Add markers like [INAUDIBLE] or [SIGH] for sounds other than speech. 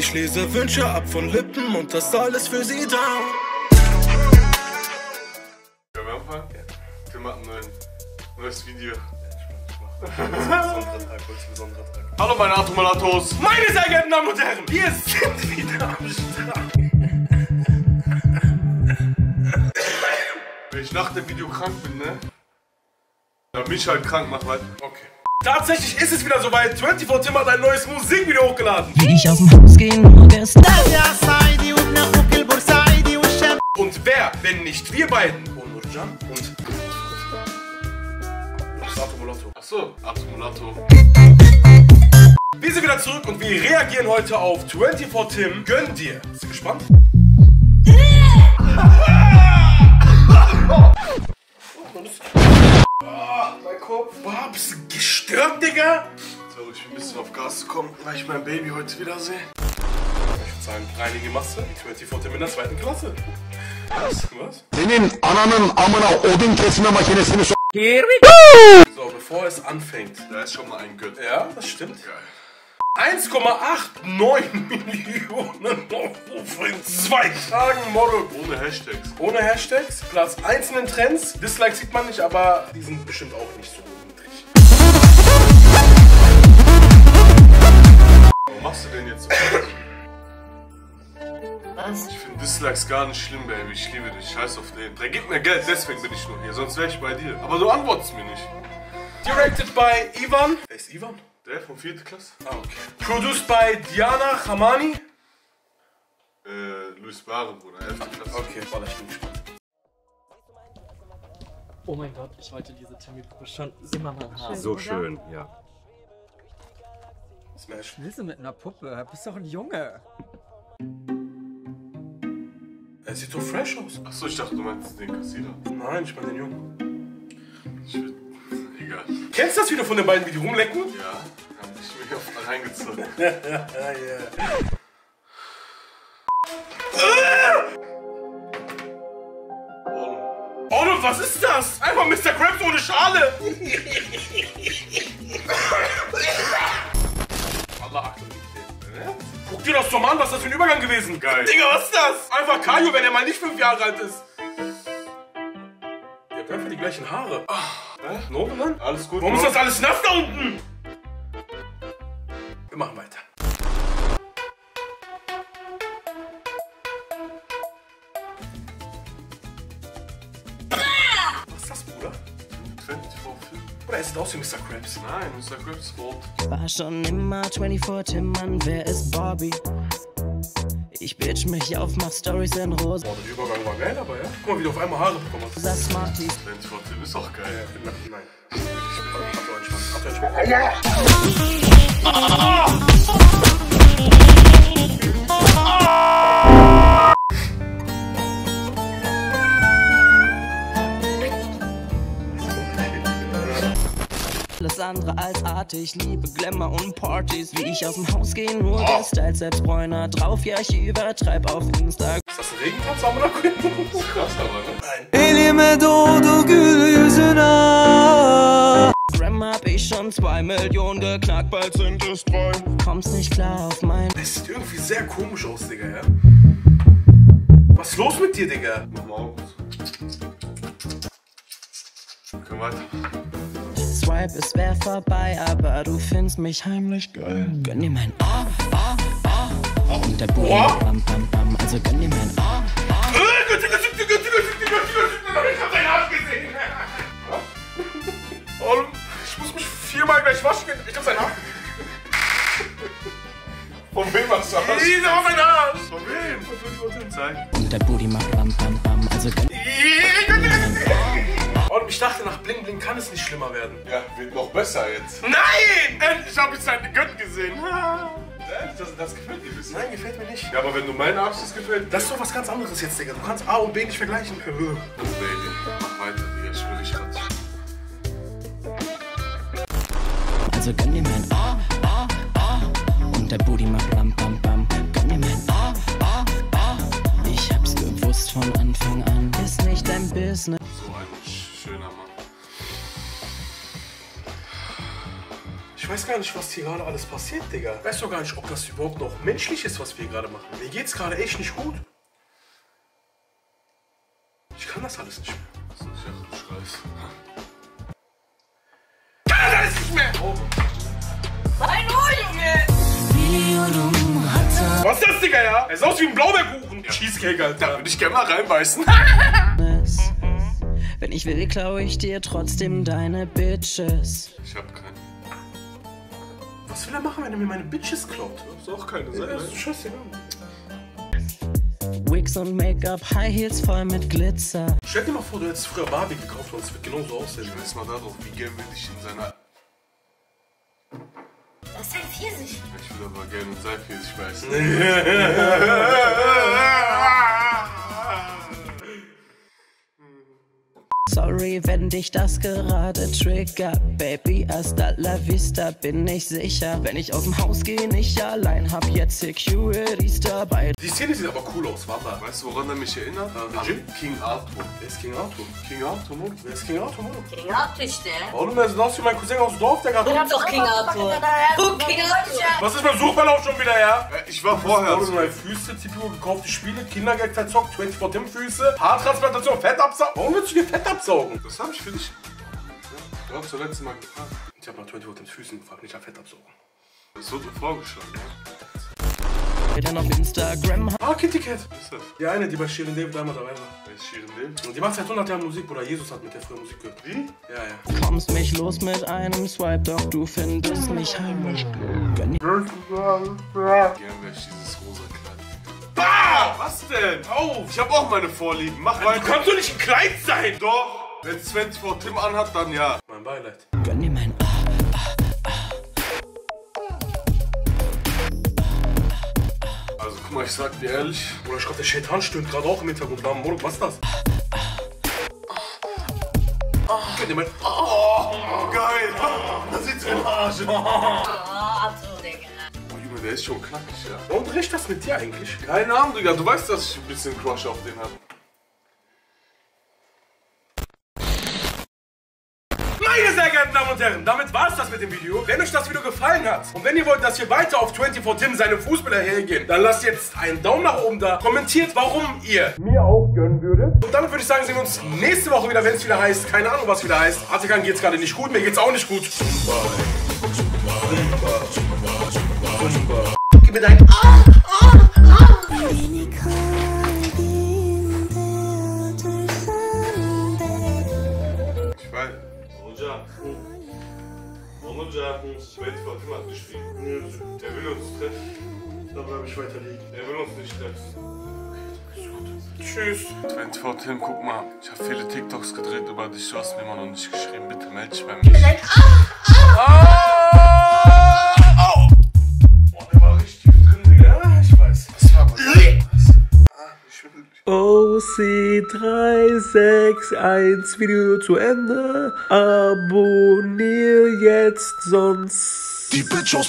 Ich lese Wünsche ab von Lippen und das alles für sie da. Können wir anfangen? Ja. Wir machen ein neues Video. Hallo meine Atomalatos. Meine sehr geehrten Damen und Herren, wir sind wieder am Start. Wenn ich nach dem Video krank bin, ne? Dann mich halt krank mach, weil. Okay. Tatsächlich ist es wieder soweit. 24 Tim hat ein neues Musikvideo hochgeladen. Wie ich aus dem Haus gehen. Und wer, wenn nicht wir beiden? Onurcan und Sato Mulatto. Achso, Atomalato. Wir sind wieder zurück und wir reagieren heute auf 24 Tim. Gönn dir. Bist du gespannt? Gestört, Digga? Sorry, ich bin ein bisschen auf Gas gekommen, weil ich mein Baby heute wiedersehe. Ich würde sagen, reinige Masse. 24 Tim in der zweiten Klasse. Was? Was? Senin ananın amına odun kesme makinesini so So, bevor es anfängt. Da ist schon mal ein Gött. Ja, das stimmt. Geil. [LAUGHS] 1,89 Millionen Aufrufe in zwei Tagen, Motto. Ohne Hashtags. Ohne Hashtags, Platz 1 in den Trends. Dislikes sieht man nicht, aber die sind bestimmt auch nicht so machst du denn jetzt so? Ich finde Dislikes gar nicht schlimm, Baby. Ich liebe dich. Scheiß auf den. Der gibt mir Geld, deswegen bin ich nur hier. Sonst wäre ich bei dir. Aber du antwortest mir nicht. Directed by Ivan. Wer ist Ivan? Der von 4. Klasse? Ah, okay. Produced by Diana Hamani. Äh, Luis Baren, Bruder. 11. Klasse. Okay, warte, ich bin gespannt. Oh mein Gott, ich wollte diese Timmy-Puppe schon immer mal haben. So schön, ja. Smash. Willst du mit einer Puppe? Du bist doch ein Junge. Er sieht so fresh aus. Achso, ich dachte, du meinst den Kassierer. Nein, ich meine den Jungen. Ich will. [LAUGHS] Egal. Kennst du das Video von den beiden, wie die rumlecken? Ja, hab ich mich oft reingezogen. Yeah. Oh, Oh, was ist das? Einfach Mr. Krabs ohne Schale. [LAUGHS] Achtung, nicht den. Guck dir das doch mal an, was ist das für ein Übergang gewesen? Geil. Digga, was ist das? Einfach Kajo, wenn er mal nicht fünf Jahre alt ist. Ihr habt einfach die gleichen Haare. Hä? No, Mann? Alles gut? Warum ist das alles nass da unten? Wir machen weiter. Oder er sieht aus wie Mr. Krabs. Nein, Mr. Krabs rot. War schon immer 24 Tim, Mann, wer ist Bobby? Ich bitch mich auf, mach Stories in rosa Boah, der Übergang war geil, aber ja. Guck mal, wie du auf einmal Haare bekommen hast. Smarties. 24 Film ist auch geil. Nein. Habt ihr entspannt. Habt ihr entspannt. Andere als artig, liebe Glamour und Partys. Wie ich aus dem Haus gehe, nur gestylt, selbst Bräuner drauf. Ja, ich übertreib auf Instagram. Ist das? Haben wir noch Krass, aber ne? Elime doğdu gül yüzüne. hab ich schon zwei Millionen geknackt, bald sind es drei. Kommst nicht klar auf mein Das sieht irgendwie sehr komisch aus, Digga, ja? Was ist los mit dir, Digga? Mach mal Augen. Können weiter. Swipe, es wär vorbei, aber du findest mich heimlich geil. Gönn dir mein Ah, ah, ah. Und der Boom, bam, bam, bam. Also gönn dir mein Ah, ah. Ich hab deinen Arsch gesehen. Ich muss mich viermal gleich waschen. Ich hab seinen Arsch. Von wem hast du Arsch? Diese war mein Arsch. Von wem? Von 20% sein. Und der Booty macht bam, bam, bam. Also gönn dir. Und ich dachte, nach Bling Bling kann es nicht schlimmer werden. Ja, wird noch besser jetzt. Nein! Endlich hab ich seine Gött gesehen. Das, das gefällt dir ein bisschen. Nein, gefällt mir nicht. Ja, aber wenn du meinen Arsch das gefällt, Das ist doch was ganz anderes jetzt, Digga. Du kannst A und B nicht vergleichen. Baby, mach weiter, Digga. Ich will dich grad. Also gönn dir mein Ah, Ah, Ah. Und der Booty macht bam, weiß gar nicht, was hier gerade alles passiert, Digga. Ich weiß doch gar nicht, ob das überhaupt noch menschlich ist, was wir hier gerade machen. Mir geht's gerade echt nicht gut. Ich kann das alles nicht mehr. Das ist nicht, ach, du schreist. Kann das alles nicht mehr! Mein Ohr, Junge! Was ist das, Digga, ja? Er sieht aus wie ein Blaubeerkuchen. Cheesecake, Da Alter. würde ich gerne mal reinbeißen. [LAUGHS] Wenn ich will, klaue ich dir trotzdem deine Bitches. Ich hab keinen. Was will er machen, wenn er mir meine Bitches klaut? Das ist auch keine Ja, Sache. das ist scheißegal. Wigs und Make-up, High Heels voll mit Glitzer. Stell dir mal vor, du hättest früher Barbie gekauft und es wird genauso aussehen. Scheiß mal darauf, wie gern will ich in seiner. Das ist ein Pfirsich. Ich will aber gerne Seifpfirsich beißen. [LAUGHS] [LAUGHS] Sorry, wenn dich das gerade triggert. Baby, hasta la vista, bin ich sicher. Wenn ich aus dem Haus gehe, nicht allein, hab jetzt Securities dabei. Die Szene sieht aber cool aus, Wanda. Weißt du, woran er mich erinnert? Äh, An Jim? King Arthur. Wer ist King Arthur? King Arthur, ne? Wer ist King Arthur, Mann? King Arthur işte. Warum der sieht aus wie mein Cousin aus dem Dorf, der gerade... Guck doch King Arthur. Guck King Arthur. Was ist mein Suchverlauf schon wieder, ja? Äh, Ich war vorher. Wurde neue Füße, CPU gekaufte Spiele, Kindergeld verzockt, 24 Tim Füße, Haartransplantation, Fett absaugen. Warum willst du dir Fett absaugen? Das habe ich für dich. Du hast zuletzt Mal gefragt. Ich habe nach 24 Tims Füßen gefragt, nicht nach Fett absaugen. Das wurde mir vorgeschlagen, ja? Dann auf Instagram Ah, Kitty Cat. Was ist das? Die eine, die bei Shirin David einmal dabei war. Wer ist Shirin Dale? Und die macht seit 100 Jahren Musik, Bruder. Jesus hat mit der früher Musik gehört. Wie? Ja, ja. kommst mich los mit einem Swipe, doch du findest mich heimisch. Gönn Gern wäre ich dieses rosa Was denn? Auf! Ich habe auch meine Vorlieben. Mach Du weiter. kannst doch nicht ein Kleid sein! Doch! Wenn 24 Tim anhat, dann ja. Mein Beileid. Gönn dir mein. Also guck mal, ich sag dir ehrlich. Bruder, ich glaube, der Shaitan stöhnt gerade auch im Hintergrund. Moruk, was ist das? Gönn dir mein... Oh, geil! Da sieht's im Arsch. [LAUGHS] der ist schon knackig, ja. Warum bricht das mit dir eigentlich? Keine Ahnung, Digga. Du weißt, dass ich ein bisschen Crush auf den habe. Meine sehr geehrten Damen und Herren, damit war es das mit dem Video. Wenn euch das Video gefallen hat und wenn ihr wollt, dass wir weiter auf 24 Tim seine Fußballer hergehen, dann lasst jetzt einen Daumen nach oben da. Kommentiert, warum ihr mir auch gönnen würdet. Und damit würde ich sagen, sehen wir uns nächste Woche wieder, wenn es wieder heißt, keine Ahnung, was wieder heißt. Atakan geht's gerade nicht gut, mir geht's auch nicht gut. Gib mir dein... Ich weiß. Onca. Onca. 24 Tim hat geschrieben. Der will uns treffen. Da bleibe ich weiter liegen. Der will uns nicht treffen. Tschüss. 24 Tim, guck mal. Ich habe viele TikToks gedreht über dich. Du hast mir immer noch nicht geschrieben. Bitte melde dich bei mir. Boah, OC361 Video zu Ende. Abonnier jetzt, sonst. Die Bitch aus